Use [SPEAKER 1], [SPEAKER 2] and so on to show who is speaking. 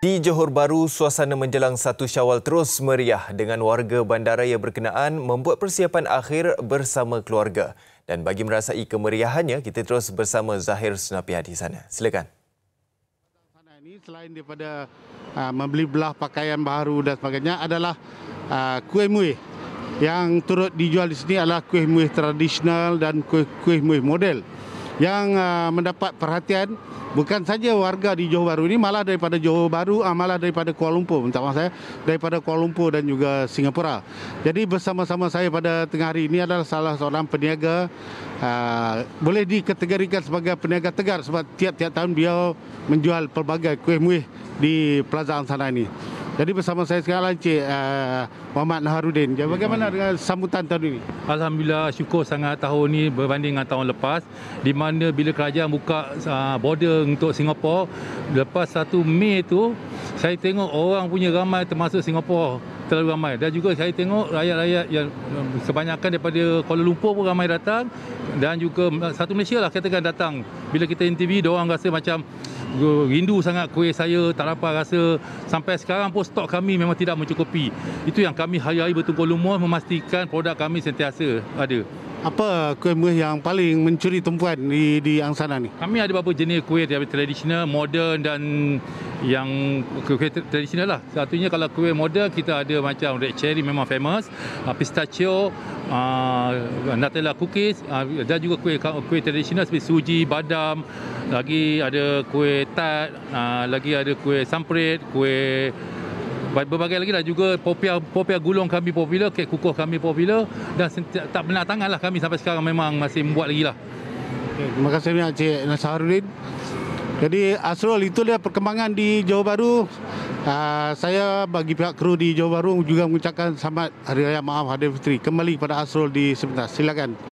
[SPEAKER 1] Di Johor Bahru, suasana menjelang satu syawal terus meriah dengan warga bandaraya berkenaan membuat persiapan akhir bersama keluarga. Dan bagi merasai kemeriahannya, kita terus bersama Zahir Senapiah di sana. Silakan.
[SPEAKER 2] Ini selain daripada uh, membeli belah pakaian baru dan sebagainya adalah uh, kuih muih. Yang turut dijual di sini adalah kuih muih tradisional dan kuih, kuih muih model yang uh, mendapat perhatian bukan saja warga di Johor Bahru ini malah daripada Johor Bahru uh, malah daripada Kuala Lumpur minta maaf saya daripada Kuala Lumpur dan juga Singapura. Jadi bersama-sama saya pada tengah hari ini adalah salah seorang peniaga uh, boleh dikategorikan sebagai peniaga tegar sebab tiap-tiap tahun beliau menjual pelbagai kuih muih di Plaza Angsana ini. Jadi bersama saya sekarang Encik uh, Muhammad Naharudin. Jadi bagaimana dengan sambutan tahun ini?
[SPEAKER 3] Alhamdulillah syukur sangat tahun ini berbanding dengan tahun lepas. Di mana bila kerajaan buka uh, border untuk Singapura lepas 1 Mei tu saya tengok orang punya ramai termasuk Singapura terlalu ramai. Dan juga saya tengok rakyat-rakyat yang kebanyakan daripada Kuala Lumpur pun ramai datang. Dan juga satu Malaysia lah katakan datang. Bila kita interview dia orang rasa macam rindu sangat kuih saya tak dapat rasa. Sampai sekarang pun stok kami memang tidak mencukupi. Itu yang kami hari-hari bertungkul lumus memastikan produk kami sentiasa ada
[SPEAKER 2] apa kuih muih yang paling mencuri tumpuan di di Angsana ni?
[SPEAKER 3] Kami ada beberapa jenis kuih tradisional, moden dan yang kuih tradisional lah. Satunya kalau kuih moden kita ada macam red cherry memang famous, uh, pistachio, uh, Nutella cookies uh, dan juga kuih kuih tradisional seperti suji, badam, lagi ada kuih tart, uh, lagi ada kuih samprit, kuih berbagai lagi lah. Juga popia popia gulung kami popular kek kukuh kami popular. Dan tak pernah tangan lah kami sampai sekarang memang masih membuat lagi lah.
[SPEAKER 2] Okay, terima kasih banyak Cik Nasaruddin. Jadi Asrul itu dia perkembangan di Johor Bahru. Uh, saya bagi pihak kru di Johor Bahru juga mengucapkan selamat Hari Raya Maaf Hari Fitri. Kembali pada Asrul di sebentar. Silakan